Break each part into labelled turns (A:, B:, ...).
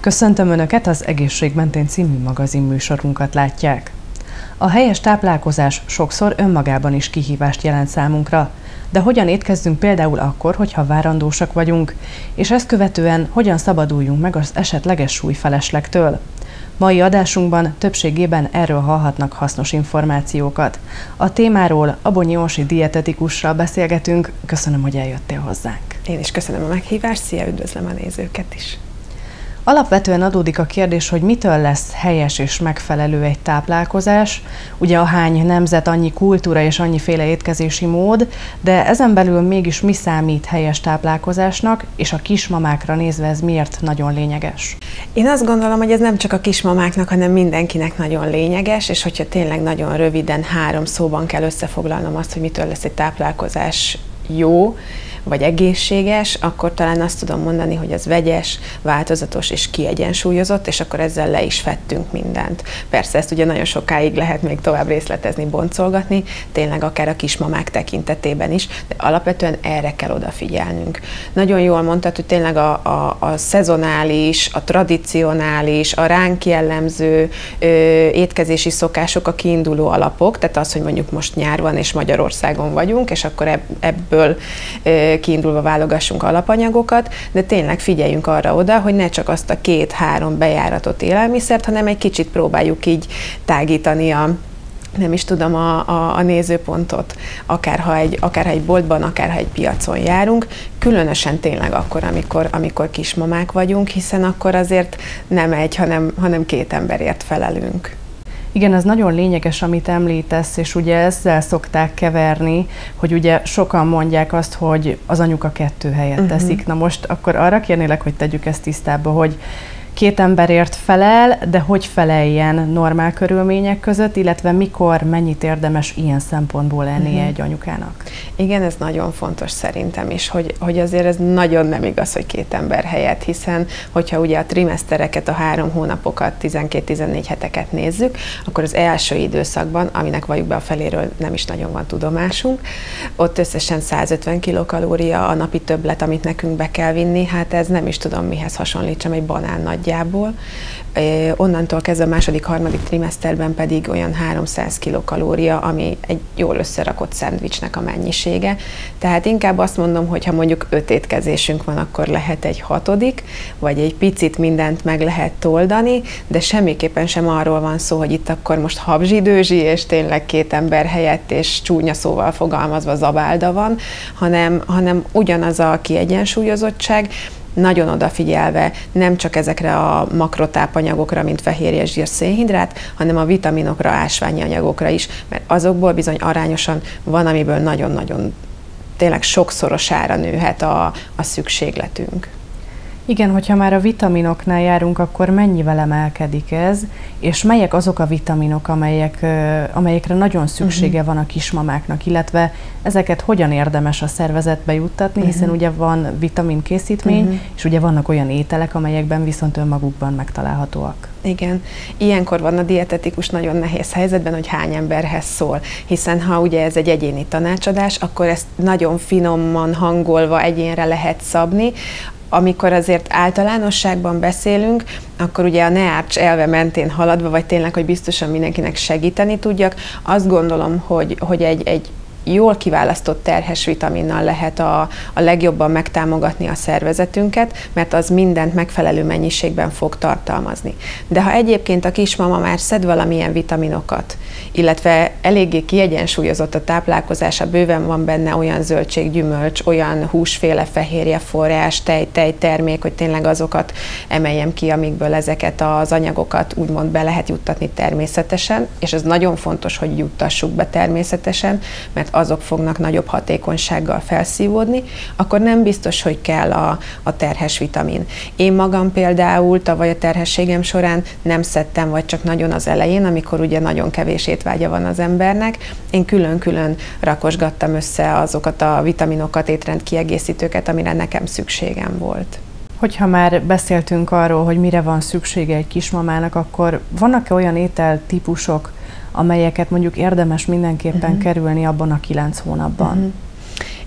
A: Köszöntöm Önöket, az Egészségmentén című magazin műsorunkat látják. A helyes táplálkozás sokszor önmagában is kihívást jelent számunkra, de hogyan étkezzünk például akkor, hogyha várandósak vagyunk, és ezt követően hogyan szabaduljunk meg az esetleges súlyfeleslegtől. Mai adásunkban többségében erről hallhatnak hasznos információkat. A témáról Abonyi Orsi dietetikussal beszélgetünk. Köszönöm, hogy eljöttél hozzánk.
B: Én is köszönöm a meghívást, szia, üdvözlöm a nézőket is.
A: Alapvetően adódik a kérdés, hogy mitől lesz helyes és megfelelő egy táplálkozás. Ugye a hány nemzet, annyi kultúra és annyiféle étkezési mód, de ezen belül mégis mi számít helyes táplálkozásnak, és a kismamákra nézve ez miért nagyon lényeges?
B: Én azt gondolom, hogy ez nem csak a kismamáknak, hanem mindenkinek nagyon lényeges, és hogyha tényleg nagyon röviden három szóban kell összefoglalnom azt, hogy mitől lesz egy táplálkozás jó, vagy egészséges, akkor talán azt tudom mondani, hogy az vegyes, változatos és kiegyensúlyozott, és akkor ezzel le is fettünk mindent. Persze ezt ugye nagyon sokáig lehet még tovább részletezni, boncolgatni, tényleg akár a kismamák tekintetében is, de alapvetően erre kell odafigyelnünk. Nagyon jól mondtad, hogy tényleg a, a, a szezonális, a tradicionális, a ránk jellemző ö, étkezési szokások a kiinduló alapok, tehát az, hogy mondjuk most nyár van és Magyarországon vagyunk, és akkor ebből ö, kiindulva válogassunk alapanyagokat, de tényleg figyeljünk arra oda, hogy ne csak azt a két-három bejáratott élelmiszert, hanem egy kicsit próbáljuk így tágítani a, nem is tudom, a, a, a nézőpontot, akár ha, egy, akár ha egy boltban, akár ha egy piacon járunk, különösen tényleg akkor, amikor, amikor kismamák vagyunk, hiszen akkor azért nem egy, hanem, hanem két emberért felelünk.
A: Igen, ez nagyon lényeges, amit említesz, és ugye ezzel szokták keverni, hogy ugye sokan mondják azt, hogy az anyuka kettő helyet uh-huh. teszik. Na most akkor arra kérnélek, hogy tegyük ezt tisztába, hogy két emberért felel, de hogy feleljen normál körülmények között, illetve mikor, mennyit érdemes ilyen szempontból lennie uh-huh. egy anyukának?
B: Igen, ez nagyon fontos szerintem is, hogy, hogy azért ez nagyon nem igaz, hogy két ember helyett, hiszen hogyha ugye a trimesztereket, a három hónapokat, 12-14 heteket nézzük, akkor az első időszakban, aminek valljuk be a feléről nem is nagyon van tudomásunk, ott összesen 150 kilokalória a napi többlet, amit nekünk be kell vinni, hát ez nem is tudom mihez hasonlítsam, egy banán nagy nagyjából. Onnantól kezdve a második, harmadik trimeszterben pedig olyan 300 kilokalória, ami egy jól összerakott szendvicsnek a mennyisége. Tehát inkább azt mondom, hogy ha mondjuk öt étkezésünk van, akkor lehet egy hatodik, vagy egy picit mindent meg lehet toldani, de semmiképpen sem arról van szó, hogy itt akkor most habzsidőzsi, és tényleg két ember helyett, és csúnya szóval fogalmazva zabálda van, hanem, hanem ugyanaz a kiegyensúlyozottság, nagyon odafigyelve nem csak ezekre a makrotápanyagokra, mint fehérje, zsír, szénhidrát, hanem a vitaminokra, ásványi anyagokra is, mert azokból bizony arányosan van, amiből nagyon-nagyon tényleg sokszorosára nőhet a, a szükségletünk.
A: Igen, hogyha már a vitaminoknál járunk, akkor mennyivel emelkedik ez, és melyek azok a vitaminok, amelyek, amelyekre nagyon szüksége uh-huh. van a kismamáknak, illetve ezeket hogyan érdemes a szervezetbe juttatni, hiszen uh-huh. ugye van vitaminkészítmény, uh-huh. és ugye vannak olyan ételek, amelyekben viszont önmagukban megtalálhatóak.
B: Igen. Ilyenkor van a dietetikus nagyon nehéz helyzetben, hogy hány emberhez szól. Hiszen ha ugye ez egy egyéni tanácsadás, akkor ezt nagyon finoman hangolva egyénre lehet szabni, amikor azért általánosságban beszélünk, akkor ugye a neárcs elve mentén haladva, vagy tényleg, hogy biztosan mindenkinek segíteni tudjak, azt gondolom, hogy, hogy egy, egy jól kiválasztott terhes vitaminnal lehet a, a legjobban megtámogatni a szervezetünket, mert az mindent megfelelő mennyiségben fog tartalmazni. De ha egyébként a kismama már szed valamilyen vitaminokat, illetve eléggé kiegyensúlyozott a táplálkozása, bőven van benne olyan zöldség, gyümölcs, olyan húsféle fehérje forrás, tej, tej termék, hogy tényleg azokat emeljem ki, amikből ezeket az anyagokat úgymond be lehet juttatni természetesen, és ez nagyon fontos, hogy juttassuk be természetesen, mert azok fognak nagyobb hatékonysággal felszívódni, akkor nem biztos, hogy kell a, a terhes vitamin. Én magam például tavaly a terhességem során nem szedtem, vagy csak nagyon az elején, amikor ugye nagyon kevés étvágya van az embernek, én külön-külön rakosgattam össze azokat a vitaminokat, étrendkiegészítőket, amire nekem szükségem volt.
A: Hogyha már beszéltünk arról, hogy mire van szüksége egy kismamának, akkor vannak-e olyan ételtípusok, amelyeket mondjuk érdemes mindenképpen uh-huh. kerülni abban a kilenc hónapban? Uh-huh.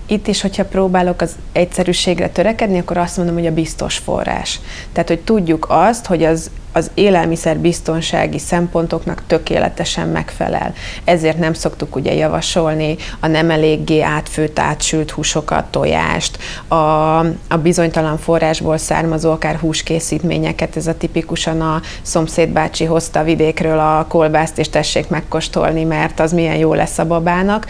B: Itt is, hogyha próbálok az egyszerűségre törekedni, akkor azt mondom, hogy a biztos forrás. Tehát, hogy tudjuk azt, hogy az az élelmiszer biztonsági szempontoknak tökéletesen megfelel. Ezért nem szoktuk ugye javasolni a nem eléggé átfőtt, átsült húsokat, tojást, a, a bizonytalan forrásból származó akár húskészítményeket, ez a tipikusan a szomszédbácsi hozta vidékről a kolbászt, és tessék megkóstolni, mert az milyen jó lesz a babának.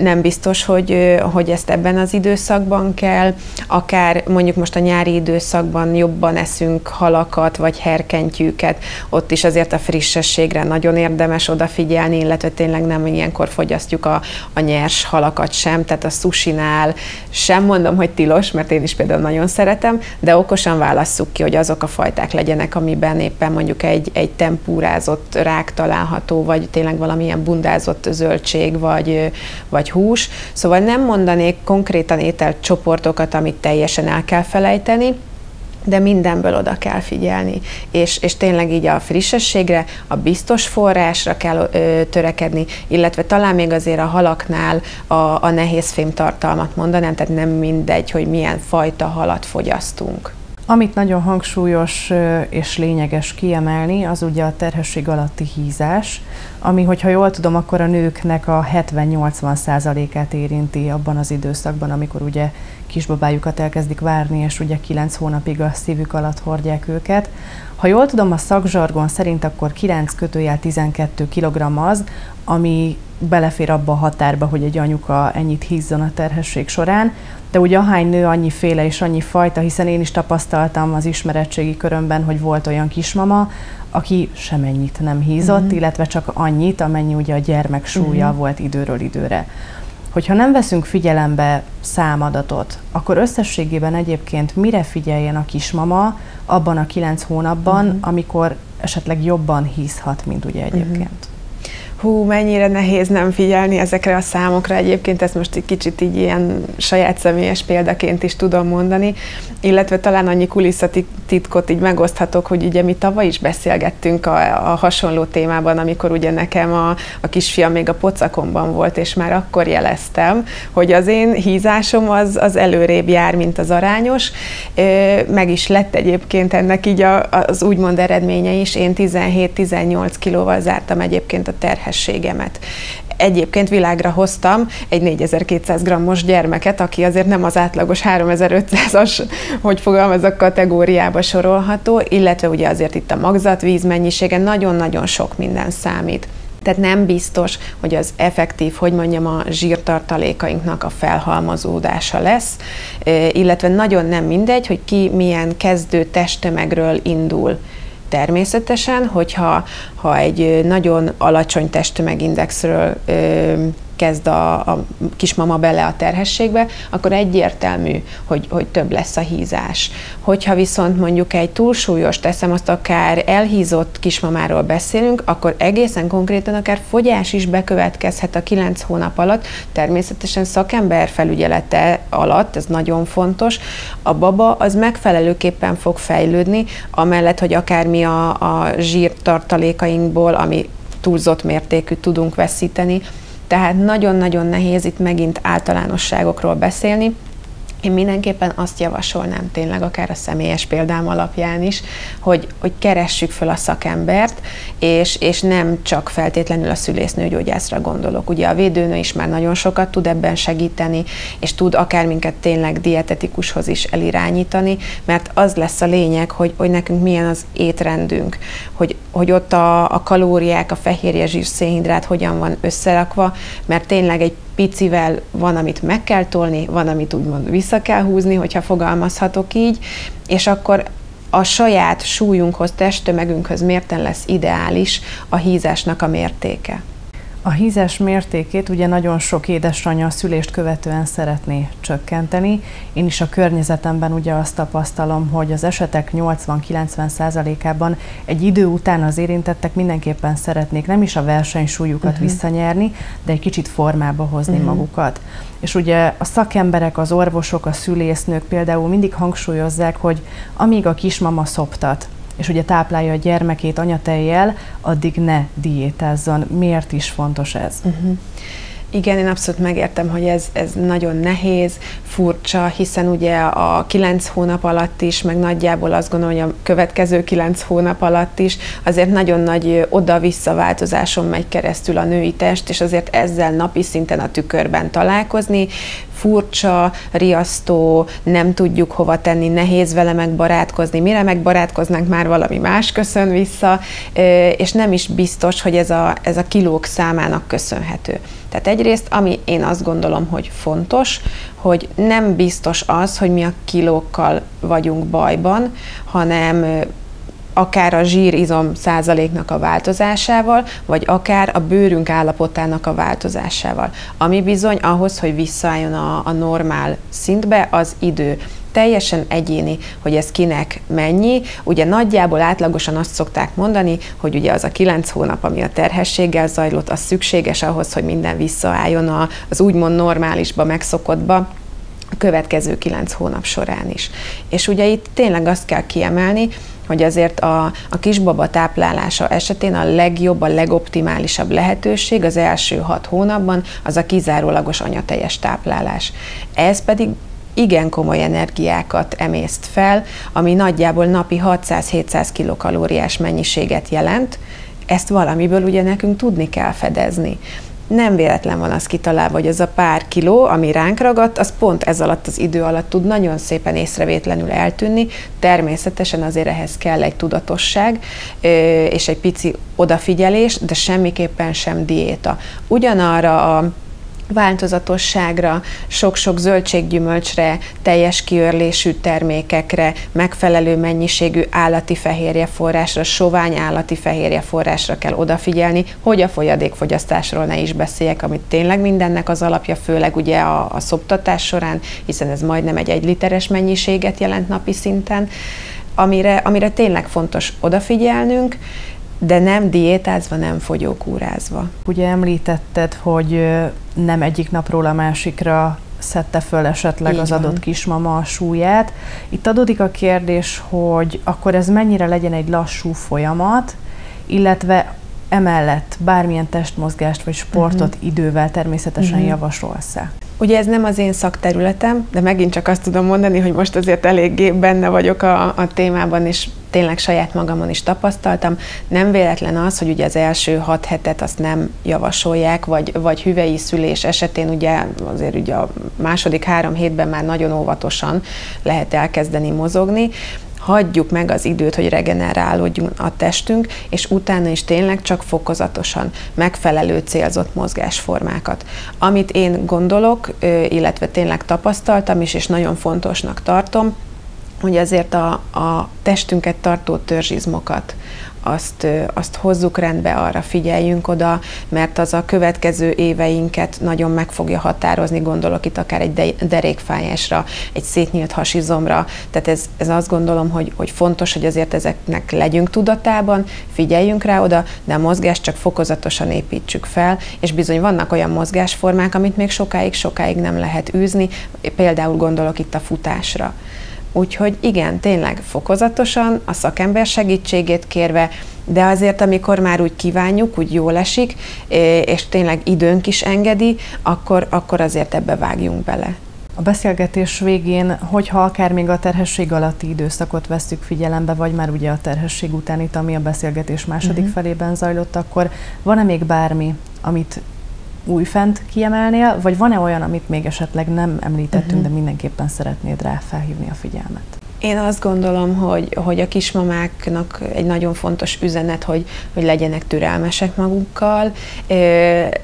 B: Nem biztos, hogy, hogy ezt ebben az időszakban kell, akár mondjuk most a nyári időszakban jobban eszünk halakat, vagy herkentyű őket, ott is azért a frissességre nagyon érdemes odafigyelni, illetve tényleg nem ilyenkor fogyasztjuk a, a nyers halakat sem, tehát a susinál sem mondom, hogy tilos, mert én is például nagyon szeretem, de okosan válasszuk ki, hogy azok a fajták legyenek, amiben éppen mondjuk egy, egy tempúrázott rák található, vagy tényleg valamilyen bundázott zöldség, vagy, vagy hús. Szóval nem mondanék konkrétan ételcsoportokat, amit teljesen el kell felejteni, de mindenből oda kell figyelni, és, és tényleg így a frissességre, a biztos forrásra kell ö, törekedni, illetve talán még azért a halaknál a, a nehézfém tartalmat mondanám, tehát nem mindegy, hogy milyen fajta halat fogyasztunk.
A: Amit nagyon hangsúlyos és lényeges kiemelni, az ugye a terhesség alatti hízás, ami, hogyha jól tudom, akkor a nőknek a 70-80 százalékát érinti abban az időszakban, amikor ugye kisbabájukat elkezdik várni, és ugye 9 hónapig a szívük alatt hordják őket. Ha jól tudom, a szakzsargon szerint akkor 9 kötőjel 12 kg az, ami belefér abba a határba, hogy egy anyuka ennyit hízzon a terhesség során, de ugye ahány nő annyi féle és annyi fajta, hiszen én is tapasztaltam az ismeretségi körömben, hogy volt olyan kismama, aki semennyit nem hízott, uh-huh. illetve csak annyit, amennyi ugye a gyermek súlya uh-huh. volt időről időre. Hogyha nem veszünk figyelembe számadatot, akkor összességében egyébként mire figyeljen a kismama abban a kilenc hónapban, uh-huh. amikor esetleg jobban hízhat, mint ugye egyébként? Uh-huh
B: hú, mennyire nehéz nem figyelni ezekre a számokra. Egyébként ezt most egy kicsit így ilyen saját személyes példaként is tudom mondani, illetve talán annyi kulisszatitkot így megoszthatok, hogy ugye mi tavaly is beszélgettünk a, a hasonló témában, amikor ugye nekem a, a kisfiam még a pocakomban volt, és már akkor jeleztem, hogy az én hízásom az, az előrébb jár, mint az arányos. Meg is lett egyébként ennek így a, az úgymond eredménye is. Én 17-18 kilóval zártam egyébként a terhes terhességemet. Egyébként világra hoztam egy 4200 grammos gyermeket, aki azért nem az átlagos 3500-as, hogy fogalmazok, kategóriába sorolható, illetve ugye azért itt a magzatvíz mennyisége nagyon-nagyon sok minden számít. Tehát nem biztos, hogy az effektív, hogy mondjam, a zsírtartalékainknak a felhalmozódása lesz, illetve nagyon nem mindegy, hogy ki milyen kezdő testtömegről indul természetesen, hogyha ha egy nagyon alacsony testtömegindexről kezd a, a kismama bele a terhességbe, akkor egyértelmű, hogy, hogy több lesz a hízás. Hogyha viszont mondjuk egy túlsúlyos, teszem azt akár elhízott kismamáról beszélünk, akkor egészen konkrétan akár fogyás is bekövetkezhet a 9 hónap alatt, természetesen szakember felügyelete alatt, ez nagyon fontos. A baba az megfelelőképpen fog fejlődni, amellett, hogy akár mi a, a zsírtartalékainkból, ami túlzott mértékű tudunk veszíteni, tehát nagyon-nagyon nehéz itt megint általánosságokról beszélni, én mindenképpen azt javasolnám tényleg, akár a személyes példám alapján is, hogy, hogy keressük fel a szakembert, és, és nem csak feltétlenül a szülésznőgyógyászra gondolok. Ugye a védőnő is már nagyon sokat tud ebben segíteni, és tud akár minket tényleg dietetikushoz is elirányítani, mert az lesz a lényeg, hogy, hogy nekünk milyen az étrendünk, hogy, hogy ott a, a kalóriák, a fehérje, zsír, szénhidrát hogyan van összerakva, mert tényleg egy picivel van, amit meg kell tolni, van, amit úgymond vissza kell húzni, hogyha fogalmazhatok így, és akkor a saját súlyunkhoz, testtömegünkhöz mérten lesz ideális a hízásnak a mértéke.
A: A hízes mértékét ugye nagyon sok édesanyja a szülést követően szeretné csökkenteni. Én is a környezetemben ugye azt tapasztalom, hogy az esetek 80-90%-ában egy idő után az érintettek mindenképpen szeretnék nem is a versenysúlyukat uh-huh. visszanyerni, de egy kicsit formába hozni uh-huh. magukat. És ugye a szakemberek, az orvosok, a szülésznők például mindig hangsúlyozzák, hogy amíg a kismama szoptat, és ugye táplálja a gyermekét anyatejjel, addig ne diétázzon. Miért is fontos ez? Uh-huh.
B: Igen, én abszolút megértem, hogy ez, ez nagyon nehéz, furcsa, hiszen ugye a kilenc hónap alatt is, meg nagyjából azt gondolom, hogy a következő kilenc hónap alatt is azért nagyon nagy oda-vissza változáson megy keresztül a női test, és azért ezzel napi szinten a tükörben találkozni, furcsa, riasztó, nem tudjuk hova tenni, nehéz vele megbarátkozni, mire megbarátkoznánk, már valami más köszön vissza, és nem is biztos, hogy ez a, ez a kilók számának köszönhető. Tehát egyrészt, ami én azt gondolom, hogy fontos, hogy nem biztos az, hogy mi a kilókkal vagyunk bajban, hanem akár a zsírizom százaléknak a változásával, vagy akár a bőrünk állapotának a változásával. Ami bizony ahhoz, hogy visszaálljon a, a normál szintbe, az idő teljesen egyéni, hogy ez kinek mennyi. Ugye nagyjából átlagosan azt szokták mondani, hogy ugye az a kilenc hónap, ami a terhességgel zajlott, az szükséges ahhoz, hogy minden visszaálljon az úgymond normálisba, megszokottba, következő kilenc hónap során is. És ugye itt tényleg azt kell kiemelni, hogy azért a, a kisbaba táplálása esetén a legjobb, a legoptimálisabb lehetőség az első hat hónapban az a kizárólagos anyateljes táplálás. Ez pedig igen komoly energiákat emészt fel, ami nagyjából napi 600-700 kilokalóriás mennyiséget jelent, ezt valamiből ugye nekünk tudni kell fedezni nem véletlen van az kitalálva, hogy az a pár kiló, ami ránk ragadt, az pont ez alatt az idő alatt tud nagyon szépen észrevétlenül eltűnni. Természetesen azért ehhez kell egy tudatosság és egy pici odafigyelés, de semmiképpen sem diéta. Ugyanarra a változatosságra, sok-sok zöldséggyümölcsre, teljes kiörlésű termékekre, megfelelő mennyiségű állati fehérje forrásra, sovány állati fehérje forrásra kell odafigyelni, hogy a folyadékfogyasztásról ne is beszéljek, amit tényleg mindennek az alapja, főleg ugye a, a szoptatás során, hiszen ez majdnem egy egy literes mennyiséget jelent napi szinten, amire, amire tényleg fontos odafigyelnünk, de nem diétázva, nem fogyókúrázva.
A: Ugye említetted, hogy nem egyik napról a másikra szedte föl esetleg Így az adott van. kismama a súlyát. Itt adódik a kérdés, hogy akkor ez mennyire legyen egy lassú folyamat, illetve emellett bármilyen testmozgást vagy sportot uh-huh. idővel természetesen uh-huh. javasolsz-e?
B: Ugye ez nem az én szakterületem, de megint csak azt tudom mondani, hogy most azért eléggé benne vagyok a, a témában, és tényleg saját magamon is tapasztaltam. Nem véletlen az, hogy ugye az első hat hetet azt nem javasolják, vagy, vagy hüvei szülés esetén ugye azért ugye a második három hétben már nagyon óvatosan lehet elkezdeni mozogni, hagyjuk meg az időt, hogy regenerálódjon a testünk, és utána is tényleg csak fokozatosan megfelelő célzott mozgásformákat. Amit én gondolok, illetve tényleg tapasztaltam is, és nagyon fontosnak tartom, hogy azért a, a testünket tartó törzsizmokat, azt, azt hozzuk rendbe, arra figyeljünk oda, mert az a következő éveinket nagyon meg fogja határozni, gondolok itt akár egy derékfájásra, egy szétnyílt hasizomra, tehát ez, ez azt gondolom, hogy, hogy fontos, hogy azért ezeknek legyünk tudatában, figyeljünk rá oda, de a mozgást csak fokozatosan építsük fel, és bizony vannak olyan mozgásformák, amit még sokáig, sokáig nem lehet űzni, például gondolok itt a futásra. Úgyhogy igen, tényleg fokozatosan, a szakember segítségét kérve, de azért, amikor már úgy kívánjuk, úgy jól esik, és tényleg időnk is engedi, akkor, akkor azért ebbe vágjunk bele.
A: A beszélgetés végén, hogyha akár még a terhesség alatti időszakot veszük figyelembe, vagy már ugye a terhesség utáni, ami a beszélgetés második uh-huh. felében zajlott, akkor van-e még bármi, amit újfent kiemelnél, vagy van-e olyan, amit még esetleg nem említettünk, uh-huh. de mindenképpen szeretnéd rá felhívni a figyelmet?
B: Én azt gondolom, hogy, hogy a kismamáknak egy nagyon fontos üzenet, hogy, hogy legyenek türelmesek magukkal,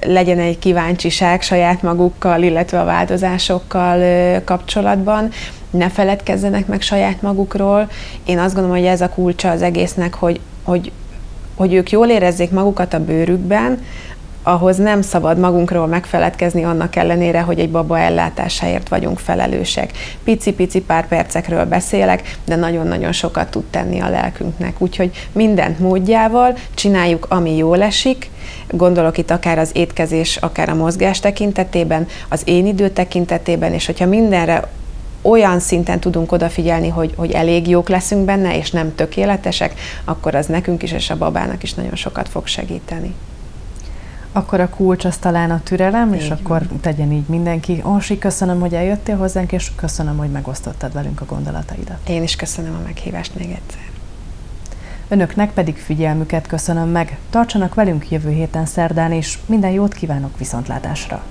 B: legyen egy kíváncsiság saját magukkal, illetve a változásokkal kapcsolatban, ne feledkezzenek meg saját magukról. Én azt gondolom, hogy ez a kulcsa az egésznek, hogy, hogy, hogy ők jól érezzék magukat a bőrükben, ahhoz nem szabad magunkról megfeledkezni annak ellenére, hogy egy baba ellátásáért vagyunk felelősek. Pici-pici pár percekről beszélek, de nagyon-nagyon sokat tud tenni a lelkünknek. Úgyhogy mindent módjával csináljuk, ami jól esik, gondolok itt akár az étkezés, akár a mozgás tekintetében, az én idő tekintetében, és hogyha mindenre olyan szinten tudunk odafigyelni, hogy, hogy elég jók leszünk benne, és nem tökéletesek, akkor az nekünk is és a babának is nagyon sokat fog segíteni.
A: Akkor a kulcs az talán a türelem, így és van. akkor tegyen így mindenki. Orsi, köszönöm, hogy eljöttél hozzánk, és köszönöm, hogy megosztottad velünk a gondolataidat.
B: Én is köszönöm a meghívást még egyszer.
A: Önöknek pedig figyelmüket köszönöm meg. Tartsanak velünk jövő héten szerdán, és minden jót kívánok viszontlátásra!